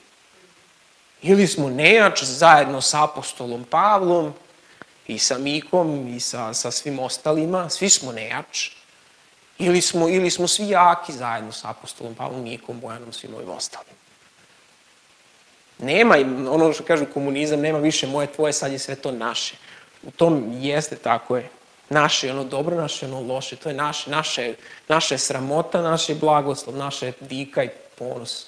Ili smo nejač zajedno sa apostolom Pavlom i sa Mikom i sa, sa svim ostalima. Svi smo nejač. Ili smo, ili smo svi jaki zajedno sa apostolom Pavlom, Mikom, Bojanom, svim ovim ostalim. Nema, ono što kažu komunizam, nema više moje, tvoje, sad je sve to naše. U tom jeste tako je. Naše je ono dobro, naše je ono loše, to je naše, naše, naše je sramota, naše je blagoslov, naše je dika i ponos.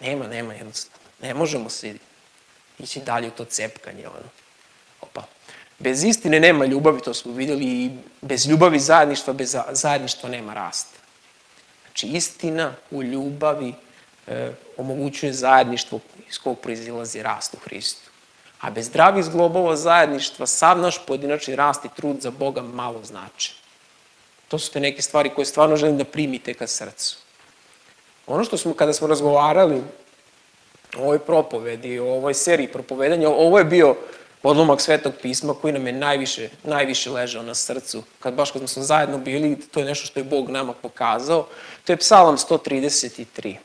Nema, nema jednostavno. Ne možemo se ići dalje u to cepkanje, ono. Opa. Bez istine nema ljubavi, to smo videli, i bez ljubavi zajedništva, bez zajedništva nema rasta. Znači, istina u ljubavi omogućuje zajedništvo iz kog proizilazi rast u Hristu. A bez zdravih zglobova zajedništva, sav naš pojedinačni rast i trud za Boga malo znači. To su te neke stvari koje stvarno želim da primite ka srcu. Ono što smo, kada smo razgovarali o ovoj propovedi, o ovoj seriji propovedanja, ovo je bio odlomak Svetog pisma koji nam je najviše, najviše ležao na srcu. Kad baš kad smo zajedno bili, to je nešto što je Bog nama pokazao. To je psalam 133.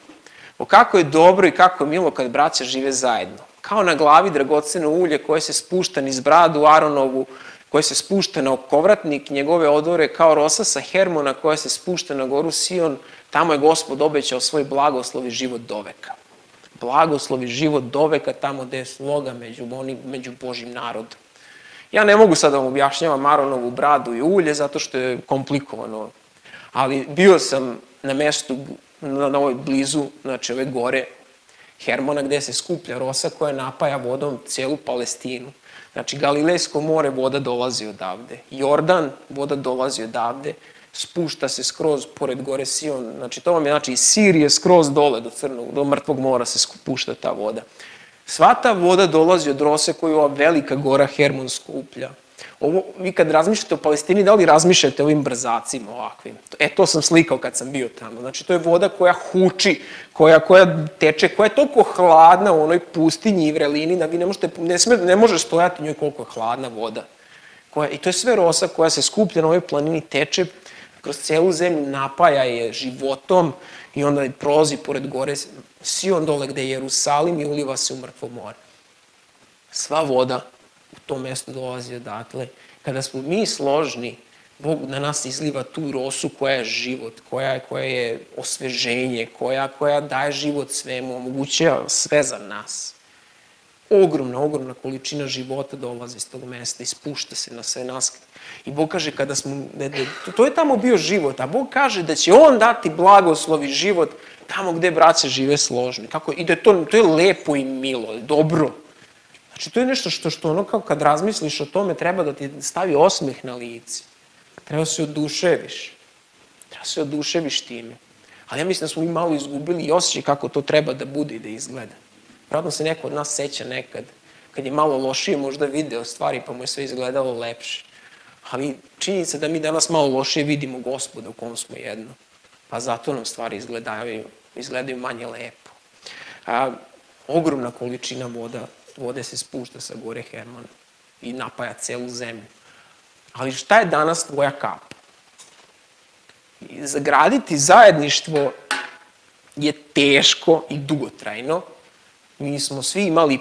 O kako je dobro i kako je milo kad braća žive zajedno. Kao na glavi dragoceno ulje koje se spušta niz bradu Aronovu, koje se spušta na okovratnik njegove odore, kao rosa sa Hermona koja se spušta na goru Sion, tamo je gospod obećao svoj blagoslov i život doveka. Blagoslov i život doveka tamo gde je sloga među, oni, među Božim narodom. Ja ne mogu sad da vam objašnjavam Aronovu bradu i ulje zato što je komplikovano, ali bio sam na mestu na, na ovoj blizu, znači ove gore Hermona gde se skuplja rosa koja napaja vodom celu Palestinu. Znači Galilejsko more voda dolazi odavde, Jordan voda dolazi odavde, spušta se skroz pored gore Sion, znači to vam je znači iz Sirije skroz dole do Crnog, do Mrtvog mora se spušta ta voda. Sva ta voda dolazi od Rose koju ova velika gora Hermon skuplja. Ovo, vi kad razmišljate o Palestini, da li razmišljate o ovim brzacima ovakvim? E, to sam slikao kad sam bio tamo. Znači, to je voda koja huči, koja, koja teče, koja je toliko hladna u onoj pustinji i vrelini da vi ne možete, ne, sme, ne može stojati njoj koliko je hladna voda. Koja, I to je sve rosa koja se skuplja na ovoj planini, teče kroz celu zemlju, napaja je životom i onda prolazi pored gore Sion dole gde je Jerusalim i uliva se u mrtvo more. Sva voda u tom mestu dolazi odatle. Kada smo mi složni, Bog na nas izliva tu rosu koja je život, koja, koja je osveženje, koja, koja daje život svemu, omogućava sve za nas. Ogromna, ogromna količina života dolazi iz tog mesta i spušta se na sve nas. I Bog kaže kada smo, ne, ne, to je tamo bio život, a Bog kaže da će On dati blagoslovi život tamo gde braće žive složni. Kako, I da je to, to je lepo i milo, dobro. Znači, to je nešto što, što ono kao kad razmisliš o tome treba da ti stavi osmeh na lice. Treba se oduševiš. Treba se oduševiš time. Ali ja mislim da smo mi malo izgubili i osjećaj kako to treba da bude i da izgleda. Pravno se neko od nas seća nekad, kad je malo lošije možda video stvari pa mu je sve izgledalo lepše. Ali činjenica da mi danas malo lošije vidimo gospoda u kom smo jedno. Pa zato nam stvari izgledaju, izgledaju manje lepo. A, ogromna količina voda vode se spušta sa gore Hermana i napaja celu zemlju. Ali šta je danas tvoja kapa? Zagraditi zajedništvo je teško i dugotrajno. Mi smo svi imali,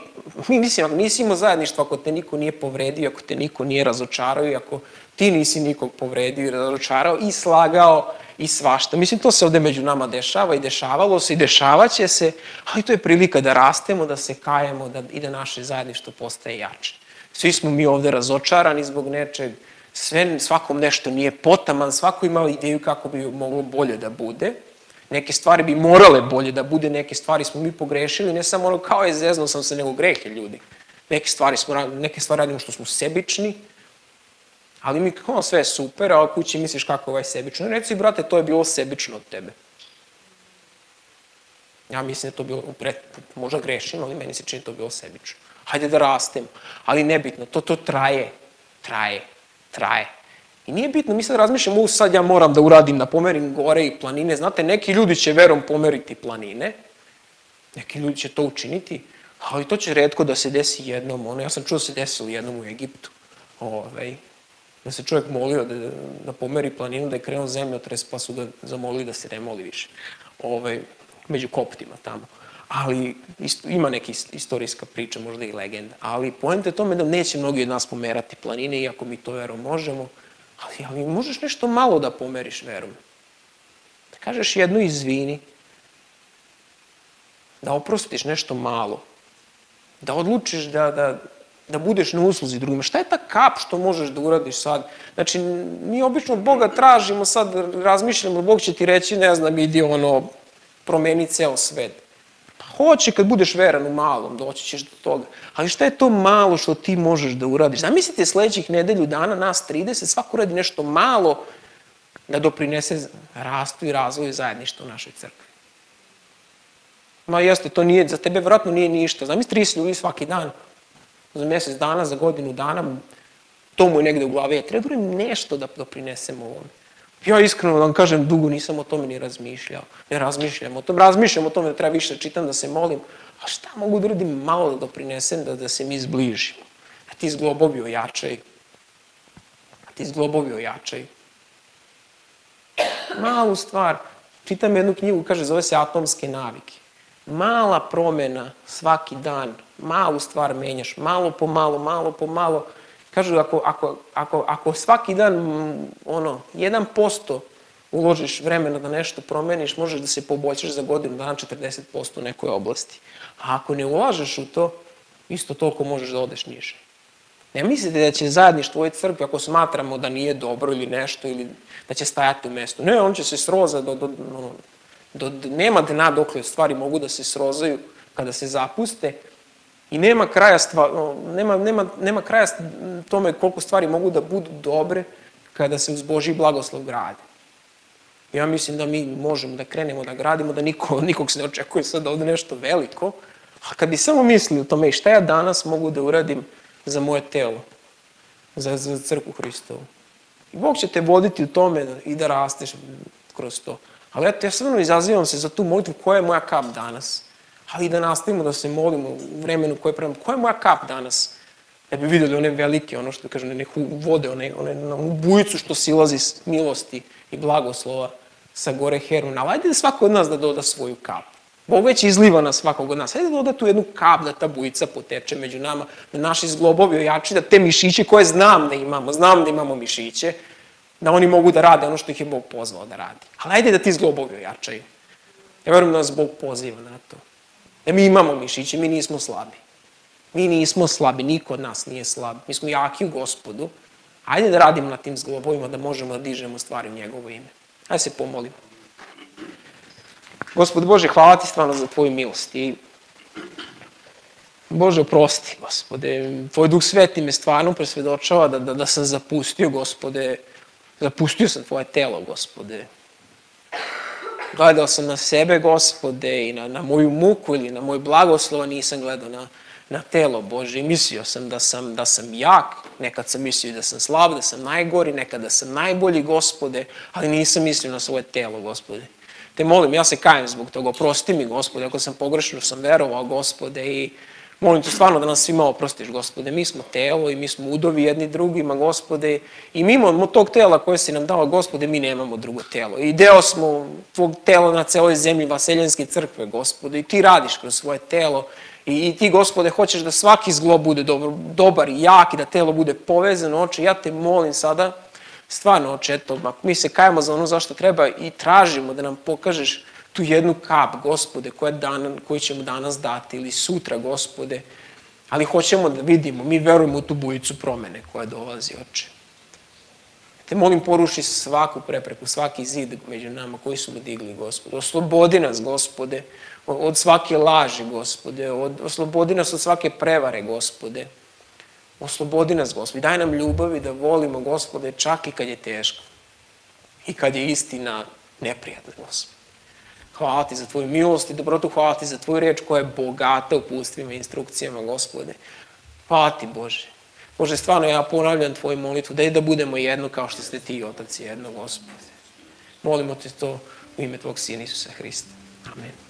mi mislim, nisi imao zajedništvo, ako te niko nije povredio, ako te niko nije razočarao i ako ti nisi nikog povredio i razočarao i slagao i svašta. Mislim, to se ovde među nama dešava i dešavalo se i dešavaće se, ali to je prilika da rastemo, da se kajemo da, i da naše zajedništvo postaje jače. Svi smo mi ovde razočarani zbog nečeg, sve, svakom nešto nije potaman, svako ima ideju kako bi moglo bolje da bude. Neke stvari bi morale bolje da bude, neke stvari smo mi pogrešili, ne samo ono kao je zezno sam se, nego grehe ljudi. Neke stvari, smo, neke stvari radimo što smo sebični, Ali mi kao sve super, a kući misliš kako ovaj sebično. Reci, brate, to je bilo sebično od tebe. Ja mislim da to bilo, pre, možda grešim, ali meni se čini da to bilo sebično. Hajde da rastem, ali nebitno, to, to traje, traje, traje. I nije bitno, mi sad razmišljamo, sad ja moram da uradim, da pomerim gore i planine. Znate, neki ljudi će verom pomeriti planine, neki ljudi će to učiniti, ali to će redko da se desi jednom. Ono, ja sam čuo da se desilo jednom u Egiptu. Ove, ovaj, da se čovjek molio da, da pomeri planinu, da je krenuo zemljotres, pa su ga zamolili da se ne moli više. Ove, među koptima tamo. Ali isto, ima neka istorijska priča, možda i legenda. Ali pojenta je tome da neće mnogi od nas pomerati planine, iako mi to verom možemo. Ali, ali možeš nešto malo da pomeriš verom. Da kažeš jednu izvini. Da oprostiš nešto malo. Da odlučiš da, da, da budeš na usluzi drugima. Šta je ta kap što možeš da uradiš sad? Znači, mi obično Boga tražimo sad, razmišljamo, Bog će ti reći, ne znam, idi ono, promeni ceo svet. Pa hoće kad budeš veran u malom, doći ćeš do toga. Ali šta je to malo što ti možeš da uradiš? Zamislite sledećih nedelju dana, nas 30, svako uradi nešto malo da doprinese rastu i razvoju zajedništva u našoj crkvi. Ma jeste, to nije, za tebe vratno nije ništa. Zamisli 30 ljudi svaki dan, za mesec dana, za godinu dana, to mu je negde u glavi. Ja treba nešto da doprinesem ovom. Ja iskreno da vam kažem, dugo nisam o tome ni razmišljao. Ne razmišljam o tome, razmišljam o tome da treba više da čitam, da se molim. A šta mogu da uradim malo da doprinesem, da, da se mi zbližimo? Da ti zglobovi ojačaju. Da ti zglobovi ojačaju. Malu stvar. Čitam jednu knjigu, kaže, zove se Atomske navike. Mala promena svaki dan malu stvar menjaš, malo po malo, malo po malo. Kažu, ako, ako, ako, ako svaki dan, ono, 1% uložiš vremena da nešto promeniš, možeš da se poboljšaš za godinu dana 40% u nekoj oblasti. A ako ne ulažeš u to, isto toliko možeš da odeš niže. Ne mislite da će zajedništvo ove crkve, ako smatramo da nije dobro ili nešto, ili da će stajati u mestu. Ne, on će se sroza do, do, do, do nema dna dokle stvari mogu da se srozaju kada se zapuste, I nema kraja, stva, nema, nema, nema kraja tome koliko stvari mogu da budu dobre kada se uz Boži blagoslov grade. Ja mislim da mi možemo da krenemo da gradimo, da niko, [laughs] nikog se ne očekuje sad ovde nešto veliko, a kad bi samo mislili o tome šta ja danas mogu da uradim za moje telo, za, za crku Hristovu. I Bog će te voditi u tome i da rasteš kroz to. Ali eto, ja stvarno izazivam se za tu molitvu koja je moja kap danas. Ali da nastavimo da se molimo u vremenu koje pravimo. Koja je moja kap danas? Da bi videli one velike, ono što kažem, neku vode, one, one, one bujicu što silazi s milosti i blagoslova sa gore Hermona. Ali da svako od nas da doda svoju kap. Bog već izliva na svakog od nas. Ajde da doda tu jednu kap da ta bujica poteče među nama, da naši zglobovi ojači, da te mišiće koje znam da imamo, znam da imamo mišiće, da oni mogu da rade ono što ih je Bog pozvao da radi. Ali ajde da ti zglobovi ojačaju. Ja verujem da nas Bog poziva na to. Da mi imamo mišiće, mi nismo slabi. Mi nismo slabi, niko od nas nije slab. Mi smo jaki u gospodu. Ajde da radimo na tim zglobovima, da možemo da dižemo stvari u njegovo ime. Ajde se pomolimo. Gospod Bože, hvala ti stvarno za tvoju milost i Bože, oprosti, gospode. Tvoj duh sveti me stvarno presvedočava da, da, da sam zapustio, gospode. Zapustio sam tvoje telo, gospode. Gledao sam na sebe, gospode, i na, na moju muku ili na moj blagoslov, a nisam gledao na, na telo Bože. I mislio sam da sam, da sam jak, nekad sam mislio da sam slab, da sam najgori, nekad da sam najbolji, gospode, ali nisam mislio na svoje telo, gospode. Te molim, ja se kajem zbog toga, oprosti mi, gospode, ako sam pogrešno sam verovao, gospode, i molim te stvarno da nas svima oprostiš, gospode. Mi smo telo i mi smo udovi jedni drugima, gospode, i mimo tog tela koje si nam dao, gospode, mi nemamo drugo telo. I deo smo tvog tela na celoj zemlji Vaseljanske crkve, gospode, i ti radiš kroz svoje telo, I, I ti, gospode, hoćeš da svaki zglob bude dobar, dobar i jak i da telo bude povezano, oče. Ja te molim sada, stvarno, oče, eto, mi se kajemo za ono zašto treba i tražimo da nam pokažeš tu jednu kap, gospode, koja dan, koju ćemo danas dati ili sutra, gospode, ali hoćemo da vidimo, mi verujemo u tu bujicu promene koja dolazi, oče. Te molim, poruši svaku prepreku, svaki zid među nama koji su mu digli, gospode. Oslobodi nas, gospode, od svake laži, gospode, od, oslobodi nas od svake prevare, gospode. Oslobodi nas, gospode. Daj nam ljubavi da volimo, gospode, čak i kad je teško. I kad je istina neprijatna, gospode. Hvala ti za tvoju milost i dobrotu, hvala ti za tvoju reč koja je bogata u pustvima i instrukcijama, gospode. Hvala ti, Bože. Bože, stvarno ja ponavljam tvoju molitvu, daj da budemo jedno kao što ste ti, Otac, jedno, gospode. Molimo te to u ime tvog Sina Isusa Hrista. Amen.